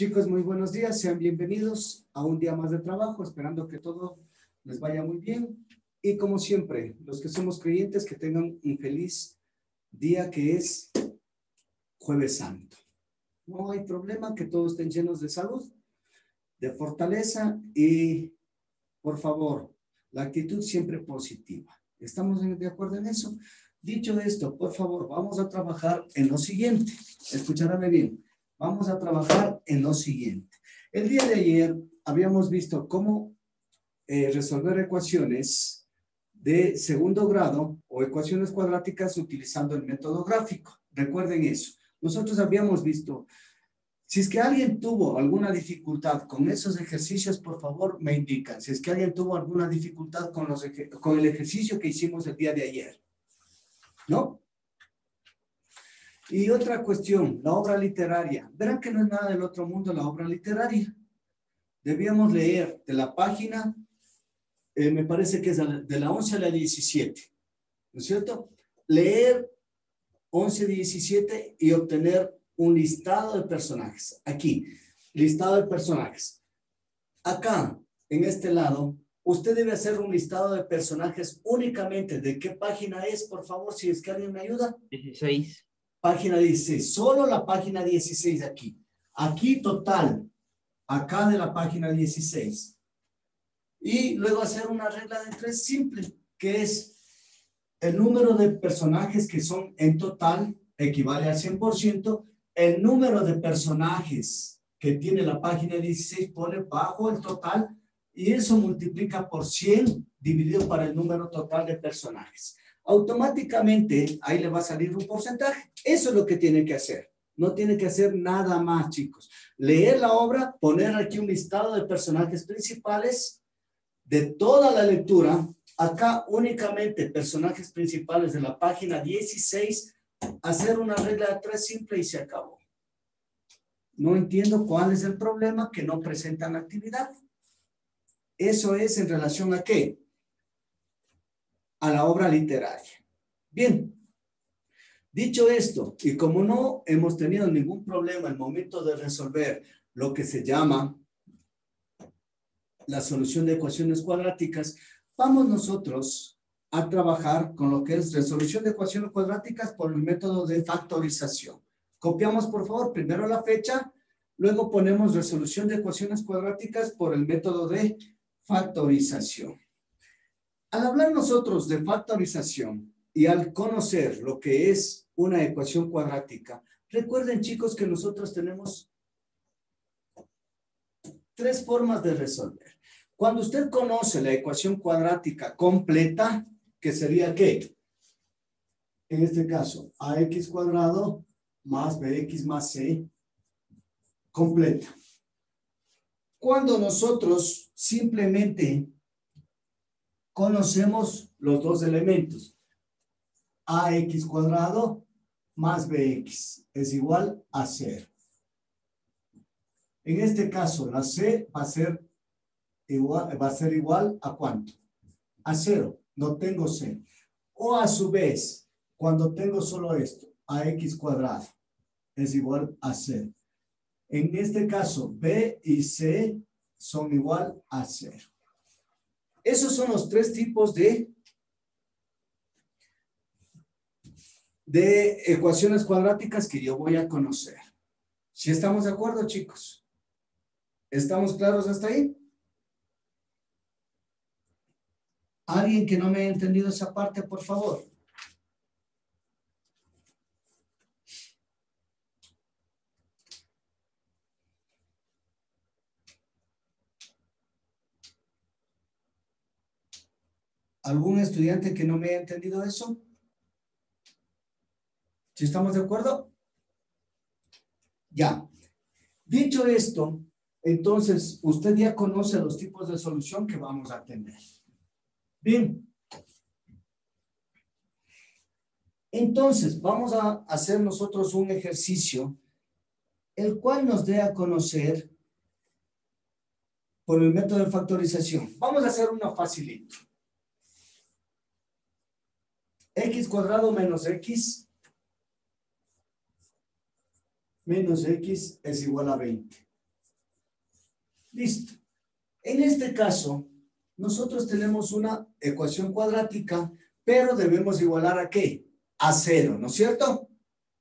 Chicos, muy buenos días. Sean bienvenidos a un día más de trabajo, esperando que todo les vaya muy bien. Y como siempre, los que somos creyentes, que tengan un feliz día que es jueves santo. No hay problema, que todos estén llenos de salud, de fortaleza y, por favor, la actitud siempre positiva. ¿Estamos de acuerdo en eso? Dicho esto, por favor, vamos a trabajar en lo siguiente. Escúchame bien. Vamos a trabajar en lo siguiente. El día de ayer habíamos visto cómo eh, resolver ecuaciones de segundo grado o ecuaciones cuadráticas utilizando el método gráfico. Recuerden eso. Nosotros habíamos visto, si es que alguien tuvo alguna dificultad con esos ejercicios, por favor me indican. Si es que alguien tuvo alguna dificultad con, los, con el ejercicio que hicimos el día de ayer. ¿No? Y otra cuestión, la obra literaria. Verán que no es nada del otro mundo la obra literaria. Debíamos leer de la página, eh, me parece que es de la 11 a la 17, ¿no es cierto? Leer 11, 17 y obtener un listado de personajes. Aquí, listado de personajes. Acá, en este lado, usted debe hacer un listado de personajes únicamente. ¿De qué página es, por favor, si es que alguien me ayuda? 16. Página 16, solo la página 16 aquí. Aquí total, acá de la página 16. Y luego hacer una regla de tres simple, que es el número de personajes que son en total equivale al 100%. El número de personajes que tiene la página 16 pone bajo el total y eso multiplica por 100 dividido para el número total de personajes automáticamente ahí le va a salir un porcentaje. Eso es lo que tiene que hacer. No tiene que hacer nada más, chicos. Leer la obra, poner aquí un listado de personajes principales de toda la lectura. Acá únicamente personajes principales de la página 16, hacer una regla de tres simple y se acabó. No entiendo cuál es el problema que no presentan actividad. Eso es en relación a qué? A la obra literaria. Bien, dicho esto, y como no hemos tenido ningún problema el momento de resolver lo que se llama la solución de ecuaciones cuadráticas, vamos nosotros a trabajar con lo que es resolución de ecuaciones cuadráticas por el método de factorización. Copiamos, por favor, primero la fecha, luego ponemos resolución de ecuaciones cuadráticas por el método de factorización. Al hablar nosotros de factorización y al conocer lo que es una ecuación cuadrática, recuerden chicos que nosotros tenemos tres formas de resolver. Cuando usted conoce la ecuación cuadrática completa, que sería qué? En este caso, ax cuadrado más bx más c completa. Cuando nosotros simplemente conocemos los dos elementos. AX cuadrado más BX es igual a cero. En este caso, la C va a ser igual, va a ser igual a cuánto? A cero. No tengo C. O a su vez, cuando tengo solo esto, AX cuadrado es igual a cero. En este caso, B y C son igual a cero. Esos son los tres tipos de, de ecuaciones cuadráticas que yo voy a conocer. Si estamos de acuerdo, chicos? ¿Estamos claros hasta ahí? ¿Alguien que no me haya entendido esa parte, por favor? ¿Algún estudiante que no me haya entendido eso? ¿Sí estamos de acuerdo? Ya. Dicho esto, entonces usted ya conoce los tipos de solución que vamos a tener. Bien. Entonces, vamos a hacer nosotros un ejercicio, el cual nos dé a conocer por el método de factorización. Vamos a hacer uno facilito x cuadrado menos x menos x es igual a 20. Listo. En este caso, nosotros tenemos una ecuación cuadrática, pero debemos igualar a qué? A cero, ¿no es cierto?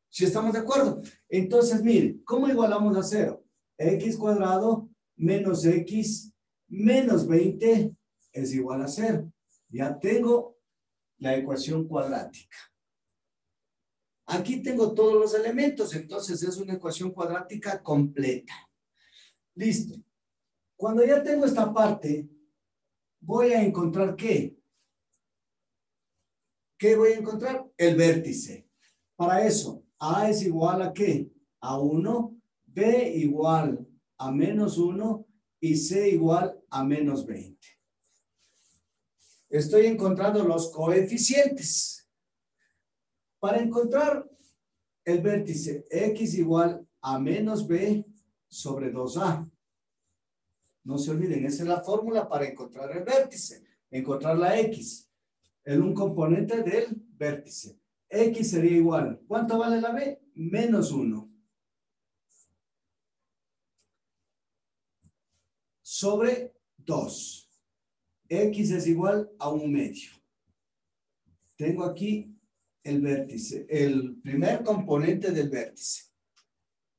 Si estamos de acuerdo. Entonces, mire, ¿cómo igualamos a cero? X cuadrado menos X menos 20 es igual a cero. Ya tengo la ecuación cuadrática. Aquí tengo todos los elementos, entonces es una ecuación cuadrática completa. Listo. Cuando ya tengo esta parte, voy a encontrar qué? ¿Qué voy a encontrar? El vértice. Para eso, A es igual a qué? A 1, B igual a menos 1 y C igual a menos 20. Estoy encontrando los coeficientes. Para encontrar el vértice x igual a menos b sobre 2a. No se olviden, esa es la fórmula para encontrar el vértice. Encontrar la x. El un componente del vértice. x sería igual. ¿Cuánto vale la b? Menos 1. Sobre 2. X es igual a un medio. Tengo aquí el vértice, el primer componente del vértice.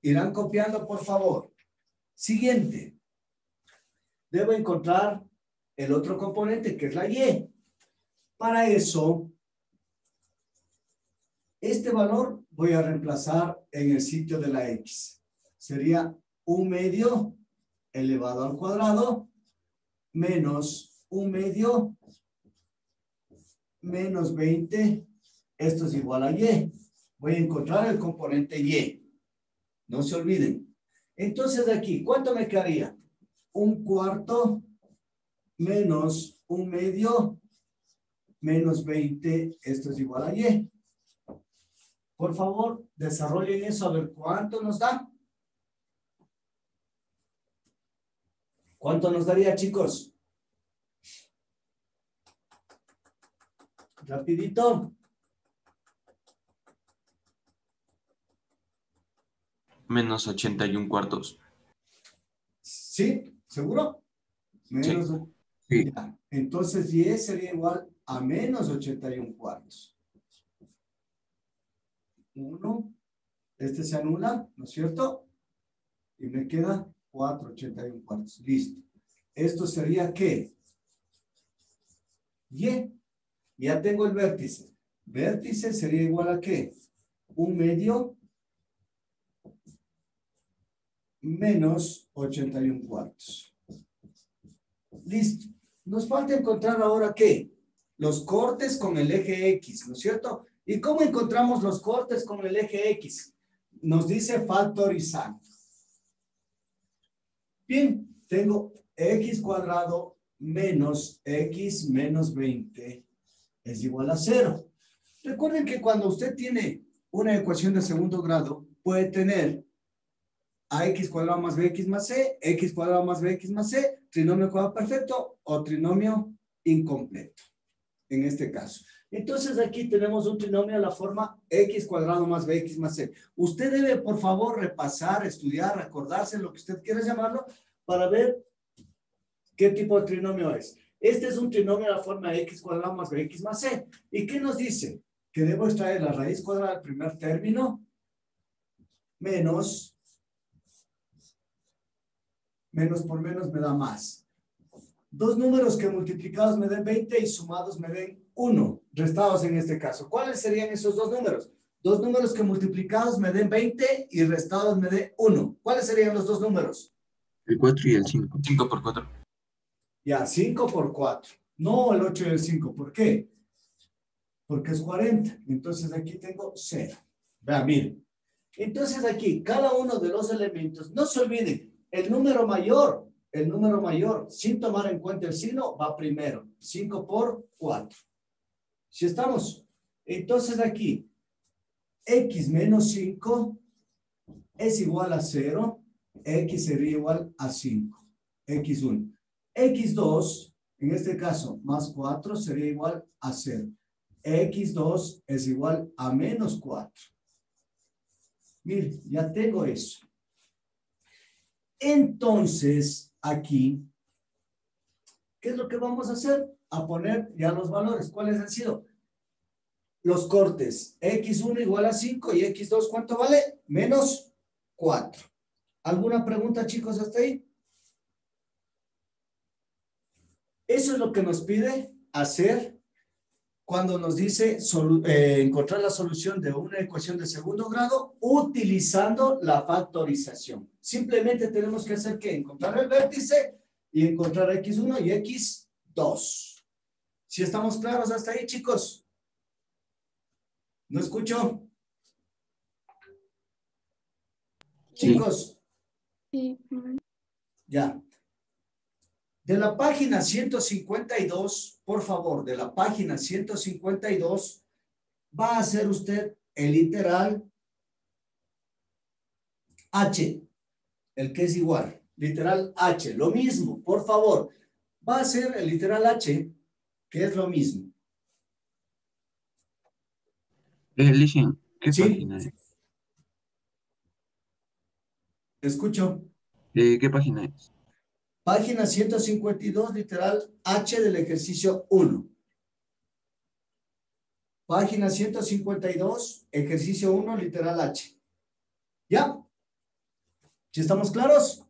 Irán copiando, por favor. Siguiente. Debo encontrar el otro componente, que es la Y. Para eso, este valor voy a reemplazar en el sitio de la X. Sería un medio elevado al cuadrado menos un medio menos 20 esto es igual a Y. Voy a encontrar el componente Y. No se olviden. Entonces aquí, ¿cuánto me quedaría? Un cuarto menos un medio menos 20. Esto es igual a Y. Por favor, desarrollen eso a ver cuánto nos da. ¿Cuánto nos daría, chicos? Rapidito. menos 81 cuartos. ¿Sí? ¿Seguro? Menos, sí. Entonces Y sería igual a menos 81 cuartos. Uno. Este se anula, ¿no es cierto? Y me queda 481 cuartos. Listo. Esto sería ¿qué? Y. Ya tengo el vértice. Vértice sería igual a qué? Un medio menos 81 cuartos. Listo. Nos falta encontrar ahora qué? Los cortes con el eje X, ¿no es cierto? ¿Y cómo encontramos los cortes con el eje X? Nos dice factorizando. Bien, tengo X cuadrado menos X menos 20 es igual a cero. Recuerden que cuando usted tiene una ecuación de segundo grado, puede tener ax cuadrado más bx más c, x cuadrado más bx más c, trinomio cuadrado perfecto o trinomio incompleto, en este caso. Entonces aquí tenemos un trinomio de la forma x cuadrado más bx más c. Usted debe, por favor, repasar, estudiar, recordarse lo que usted quiera llamarlo para ver qué tipo de trinomio es. Este es un trinomio de la forma x cuadrado más bx más c. ¿Y qué nos dice? Que debo extraer la raíz cuadrada del primer término menos menos por menos me da más. Dos números que multiplicados me den 20 y sumados me den 1, restados en este caso. ¿Cuáles serían esos dos números? Dos números que multiplicados me den 20 y restados me den 1. ¿Cuáles serían los dos números? El 4 y el 5. 5 por 4. Ya, 5 por 4. No el 8 y el 5. ¿Por qué? Porque es 40. Entonces aquí tengo 0. Vean, miren. Entonces aquí, cada uno de los elementos, no se olviden, el número mayor, el número mayor, sin tomar en cuenta el signo, va primero. 5 por 4. Si estamos, entonces aquí, x menos 5 es igual a 0, x sería igual a 5, x1. X2, en este caso, más 4 sería igual a 0. x2 es igual a menos 4. Mire, ya tengo eso. Entonces, aquí, ¿qué es lo que vamos a hacer? A poner ya los valores. ¿Cuáles han sido? Los cortes. X1 igual a 5 y X2, ¿cuánto vale? Menos 4. ¿Alguna pregunta, chicos, hasta ahí? Eso es lo que nos pide hacer cuando nos dice eh, encontrar la solución de una ecuación de segundo grado utilizando la factorización. Simplemente tenemos que hacer que encontrar el vértice y encontrar x1 y x2. Si estamos claros hasta ahí, chicos. ¿No escucho? Chicos. Sí. Ya. De la página 152, por favor, de la página 152, va a hacer usted el literal H, el que es igual, literal H, lo mismo, por favor. Va a ser el literal H, que es lo mismo. Eligen, ¿qué página es? Escucho. Eh, ¿Qué página es? Página 152, literal H del ejercicio 1. Página 152, ejercicio 1, literal H. ¿Ya? ¿Si estamos claros?